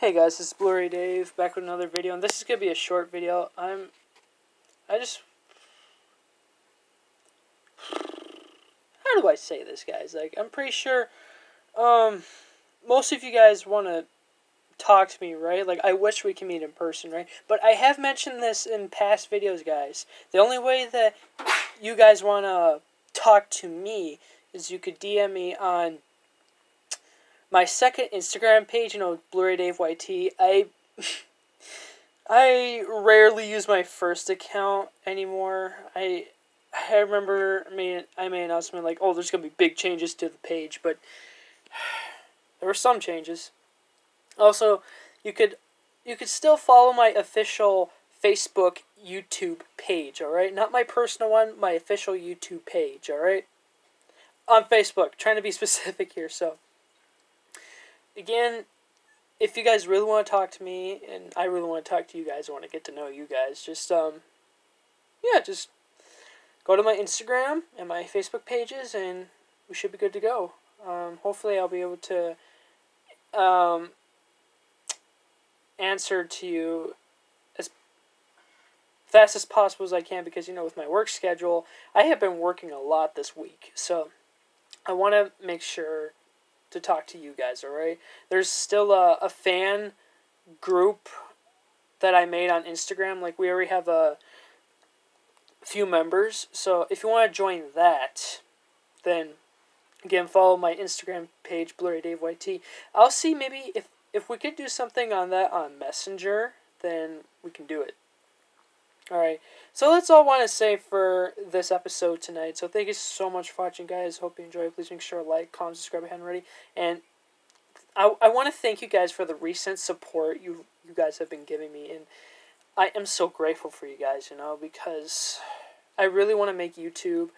Hey guys, is Blu-rayDave back with another video, and this is gonna be a short video. I'm, I just, how do I say this, guys? Like, I'm pretty sure, um, most of you guys want to talk to me, right? Like, I wish we could meet in person, right? But I have mentioned this in past videos, guys. The only way that you guys want to talk to me is you could DM me on my second Instagram page, you know, Blu-rayDave YT. I I rarely use my first account anymore. I I remember I made I made an announcement like, oh, there's gonna be big changes to the page, but there were some changes. Also, you could you could still follow my official Facebook YouTube page, alright? Not my personal one, my official YouTube page, alright? On Facebook, trying to be specific here, so again, if you guys really want to talk to me, and I really want to talk to you guys, I want to get to know you guys, just, um, yeah, just go to my Instagram and my Facebook pages, and we should be good to go. Um, hopefully, I'll be able to, um, answer to you as fast as possible as I can because, you know, with my work schedule, I have been working a lot this week, so I want to make sure to talk to you guys, alright? There's still a, a fan group that I made on Instagram. Like, we already have a few members. So, if you want to join that, then again, follow my Instagram page, Blu-rayDave YT. I'll see maybe if, if we could do something on that on Messenger, then we can do it. Alright, so that's all I want to say for this episode tonight. So thank you so much for watching, guys. Hope you enjoyed. Please make sure to like, comment, subscribe if you haven't already. And I, I want to thank you guys for the recent support you you guys have been giving me. And I am so grateful for you guys, you know, because I really want to make YouTube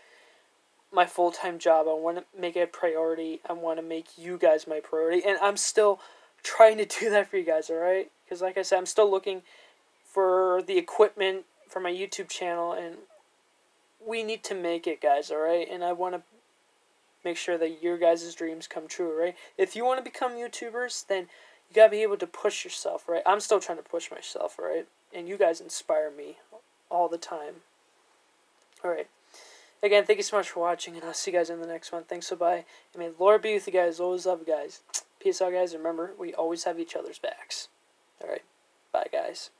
my full-time job. I want to make it a priority. I want to make you guys my priority. And I'm still trying to do that for you guys, alright? Because like I said, I'm still looking for the equipment for my YouTube channel, and we need to make it, guys, alright? And I want to make sure that your guys' dreams come true, right? If you want to become YouTubers, then you gotta be able to push yourself, right? I'm still trying to push myself, right? And you guys inspire me all the time. Alright. Again, thank you so much for watching, and I'll see you guys in the next one. Thanks, so bye. And may Lord be with you guys. Always love you guys. Peace out, guys. Remember, we always have each other's backs. Alright. Bye, guys.